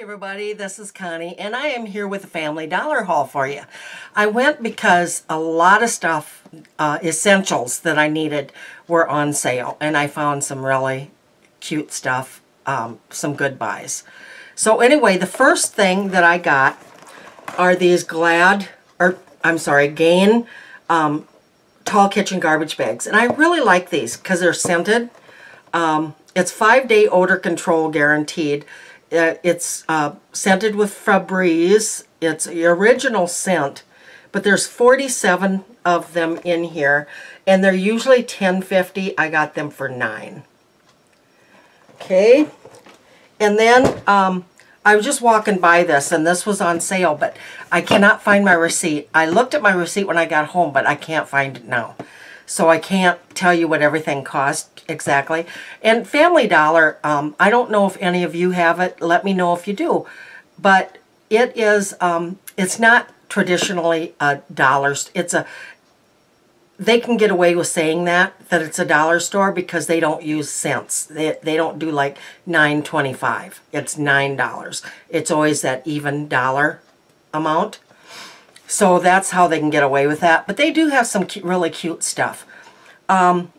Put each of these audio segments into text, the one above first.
everybody, this is Connie and I am here with a Family Dollar haul for you. I went because a lot of stuff, uh, essentials that I needed were on sale and I found some really cute stuff, um, some good buys. So anyway, the first thing that I got are these Glad, or I'm sorry, Gain um, tall kitchen garbage bags. And I really like these because they're scented. Um, it's five day odor control guaranteed. Uh, it's uh, scented with Febreze. It's the original scent, but there's 47 of them in here, and they're usually 10.50. I got them for nine. Okay, and then um, I was just walking by this, and this was on sale, but I cannot find my receipt. I looked at my receipt when I got home, but I can't find it now. So I can't tell you what everything cost exactly. And Family Dollar, um, I don't know if any of you have it. Let me know if you do. But it is, um, it's not traditionally a dollar. It's a, they can get away with saying that, that it's a dollar store because they don't use cents. They, they don't do like nine twenty-five. It's $9. It's always that even dollar amount. So that's how they can get away with that. But they do have some cu really cute stuff. Um,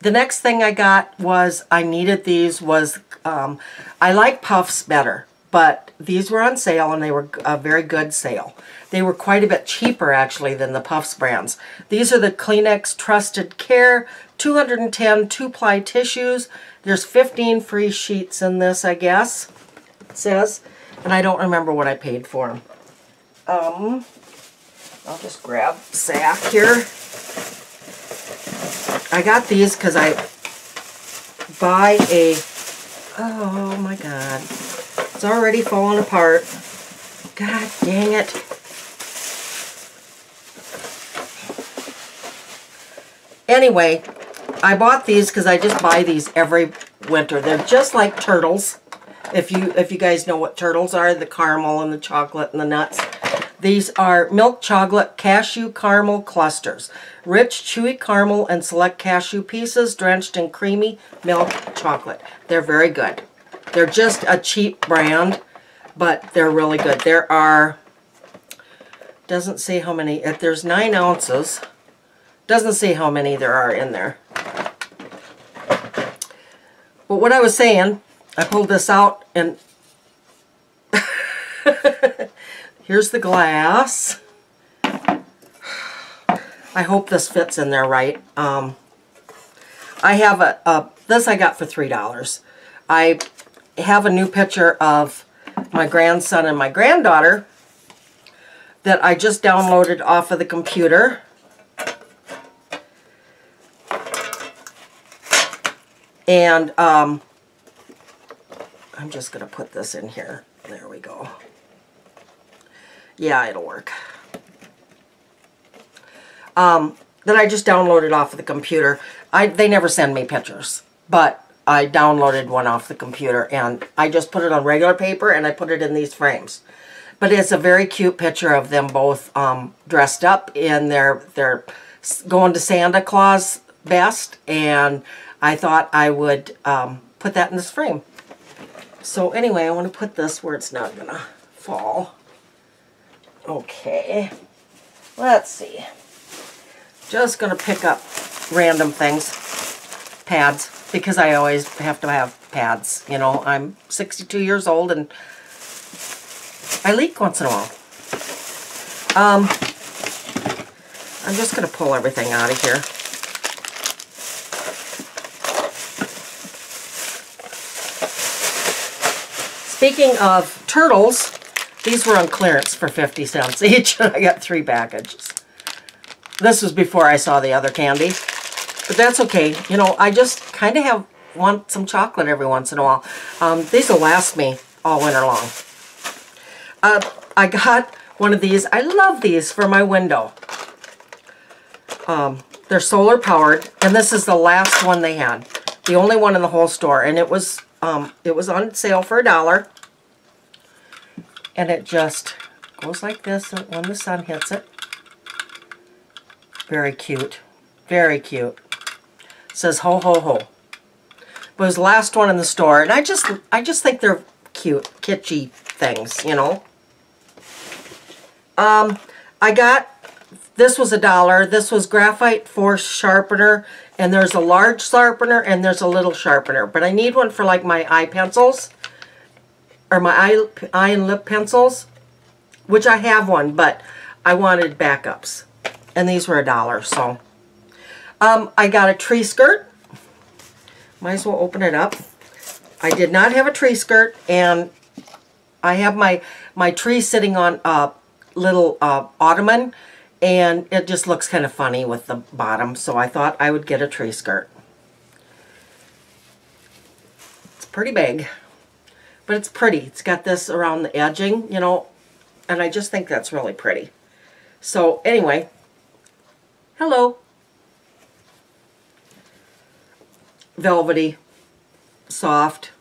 the next thing I got was, I needed these, was, um, I like puffs better. But these were on sale and they were a very good sale. They were quite a bit cheaper actually than the Puffs brands. These are the Kleenex Trusted Care 210 two-ply tissues. There's 15 free sheets in this, I guess, it says. And I don't remember what I paid for them. Um, I'll just grab sack here. I got these because I buy a, oh my god, it's already falling apart. God dang it. Anyway, I bought these because I just buy these every winter. They're just like turtles. If you if you guys know what turtles are, the caramel and the chocolate and the nuts. These are milk chocolate cashew caramel clusters. Rich, chewy caramel and select cashew pieces drenched in creamy milk chocolate. They're very good. They're just a cheap brand, but they're really good. There are, doesn't say how many, if there's nine ounces, doesn't say how many there are in there. But what I was saying, I pulled this out and Here's the glass. I hope this fits in there right. Um, I have a, a, this I got for $3. I have a new picture of my grandson and my granddaughter that I just downloaded off of the computer. And um, I'm just going to put this in here. There we go. Yeah, it'll work. Um, that I just downloaded off of the computer. I They never send me pictures, but I downloaded one off the computer and I just put it on regular paper and I put it in these frames. But it's a very cute picture of them both um, dressed up in their, their going to Santa Claus best and I thought I would um, put that in this frame. So anyway, I want to put this where it's not going to fall. Okay, let's see. Just going to pick up random things, pads, because I always have to have pads. You know, I'm 62 years old and I leak once in a while. Um, I'm just going to pull everything out of here. Speaking of turtles, these were on clearance for 50 cents each, and I got three packages. This was before I saw the other candy, but that's okay. You know, I just kind of have want some chocolate every once in a while. Um, these will last me all winter long. Uh, I got one of these. I love these for my window. Um, they're solar powered, and this is the last one they had. The only one in the whole store, and it was um, it was on sale for a dollar and it just goes like this when the sun hits it. Very cute. Very cute. It says ho ho ho. It was last one in the store, and I just I just think they're cute, kitschy things, you know. Um, I got, this was a dollar. This was graphite force sharpener. And there's a large sharpener and there's a little sharpener. But I need one for like my eye pencils. Or my eye, eye and lip pencils. Which I have one, but I wanted backups. And these were a dollar, so. Um, I got a tree skirt. Might as well open it up. I did not have a tree skirt, and I have my, my tree sitting on a little uh, ottoman, and it just looks kind of funny with the bottom, so I thought I would get a tree skirt. It's pretty big, but it's pretty. It's got this around the edging, you know, and I just think that's really pretty. So anyway, hello. Velvety soft.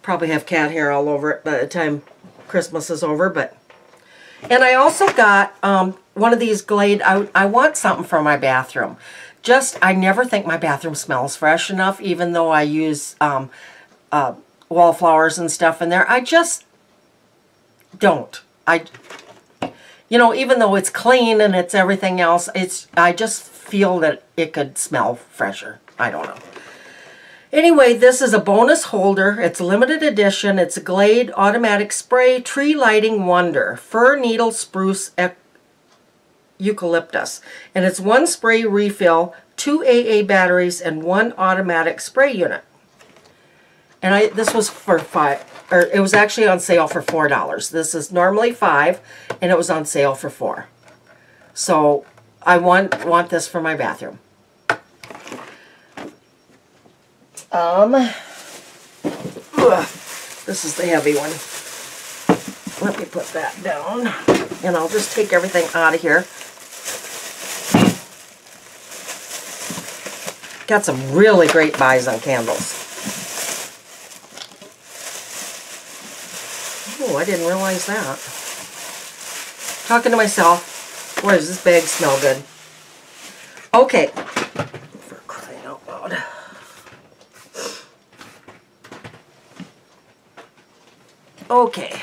Probably have cat hair all over it by the time Christmas is over, but... And I also got um, one of these Glade, I, I want something for my bathroom. Just, I never think my bathroom smells fresh enough, even though I use um, uh, wallflowers and stuff in there. I just don't. I, you know, even though it's clean and it's everything else, it's, I just feel that it could smell fresher. I don't know. Anyway, this is a bonus holder. It's limited edition. It's a Glade Automatic Spray Tree Lighting Wonder. Fir Needle Spruce Eucalyptus. And it's one spray refill, two AA batteries, and one automatic spray unit. And I this was for five, or it was actually on sale for four dollars. This is normally five, and it was on sale for four. So I want want this for my bathroom. Um, ugh, this is the heavy one. Let me put that down. And I'll just take everything out of here. Got some really great buys on candles. Oh, I didn't realize that. Talking to myself. Boy, does this bag smell good. Okay, Okay.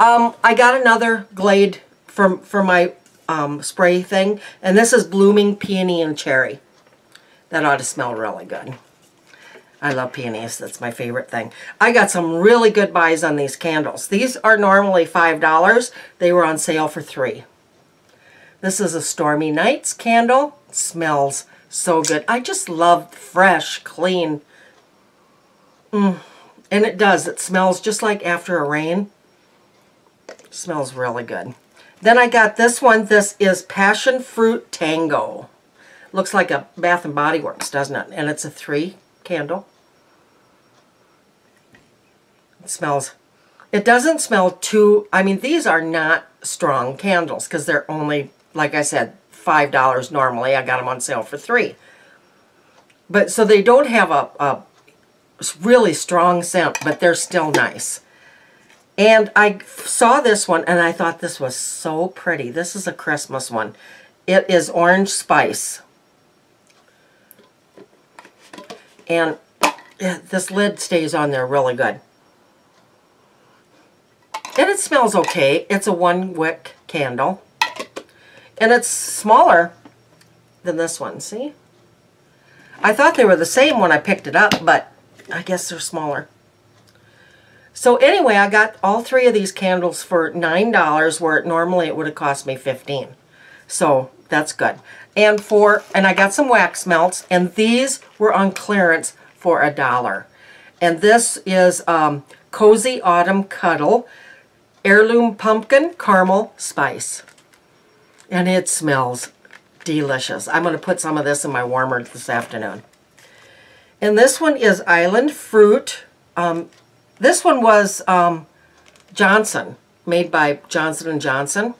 Um, I got another Glade from for my um, spray thing, and this is Blooming Peony and Cherry. That ought to smell really good. I love peonies. That's my favorite thing. I got some really good buys on these candles. These are normally $5. They were on sale for 3 This is a Stormy Nights candle. It smells so good. I just love fresh, clean. Mm. And it does. It smells just like after a rain. Smells really good. Then I got this one. This is Passion Fruit Tango. Looks like a Bath and Body Works, doesn't it? And it's a three candle. Smells, it doesn't smell too, I mean, these are not strong candles because they're only, like I said, $5 normally. I got them on sale for three. But so they don't have a, a really strong scent, but they're still nice. And I saw this one and I thought this was so pretty. This is a Christmas one. It is Orange Spice. And this lid stays on there really good. And it smells okay. It's a one wick candle. And it's smaller than this one, see? I thought they were the same when I picked it up, but I guess they're smaller. So anyway, I got all three of these candles for $9 where normally it would have cost me 15 So that's good. And for and I got some wax melts and these were on clearance for a dollar. And this is um, Cozy Autumn Cuddle Heirloom Pumpkin Caramel Spice. And it smells delicious. I'm going to put some of this in my warmer this afternoon. And this one is Island Fruit. Um, this one was um, Johnson, made by Johnson & Johnson.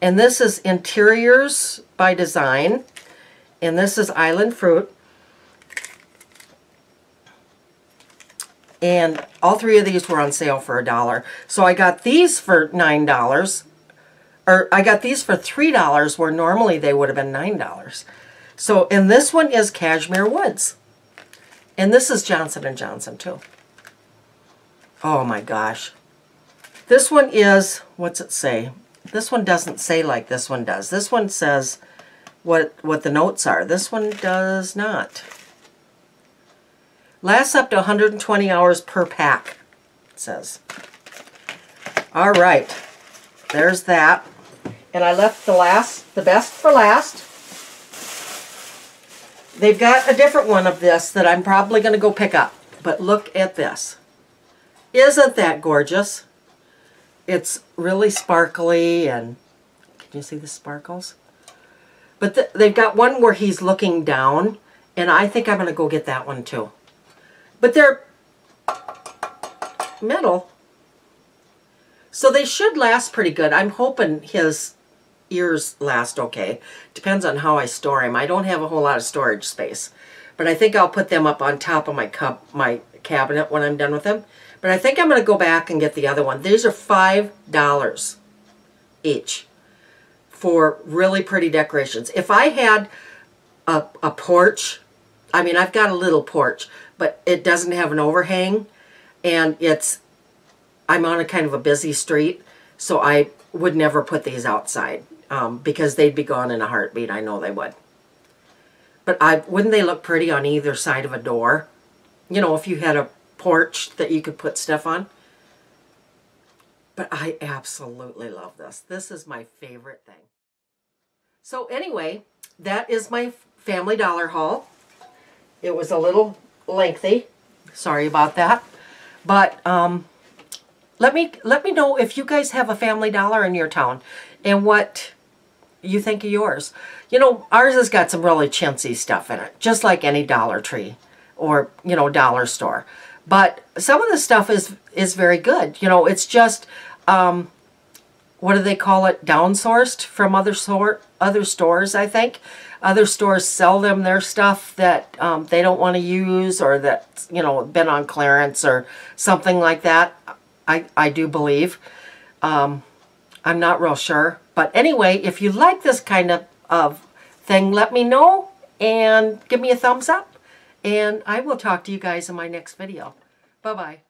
And this is Interiors by Design. And this is Island Fruit. And all three of these were on sale for a dollar. So I got these for $9. Or I got these for $3 where normally they would have been $9. So, and this one is Cashmere Woods. And this is Johnson & Johnson too. Oh my gosh. This one is, what's it say? This one doesn't say like this one does. This one says what, what the notes are. This one does not. Lasts up to 120 hours per pack, it says. All right, there's that. And I left the last, the best for last. They've got a different one of this that I'm probably going to go pick up. But look at this. Isn't that gorgeous? It's really sparkly and can you see the sparkles? But th they've got one where he's looking down and I think I'm going to go get that one too. But they're metal. So they should last pretty good. I'm hoping his ears last okay. Depends on how I store him. I don't have a whole lot of storage space. But I think I'll put them up on top of my cup, my cabinet when I'm done with them. But I think I'm going to go back and get the other one. These are $5 each for really pretty decorations. If I had a, a porch, I mean, I've got a little porch, but it doesn't have an overhang. And it's, I'm on a kind of a busy street, so I would never put these outside um, because they'd be gone in a heartbeat. I know they would. But I wouldn't they look pretty on either side of a door? You know, if you had a porch that you could put stuff on. But I absolutely love this. This is my favorite thing. So anyway, that is my Family Dollar haul. It was a little lengthy. Sorry about that. But um, let me let me know if you guys have a Family Dollar in your town and what you think of yours. You know, ours has got some really chintzy stuff in it, just like any Dollar Tree or, you know, dollar store. But some of the stuff is is very good. You know, it's just, um, what do they call it, downsourced from other sort other stores, I think. Other stores sell them their stuff that um, they don't want to use or that, you know, been on clearance or something like that. I, I do believe. Um, I'm not real sure. But anyway, if you like this kind of, of thing, let me know and give me a thumbs up. And I will talk to you guys in my next video. Bye-bye.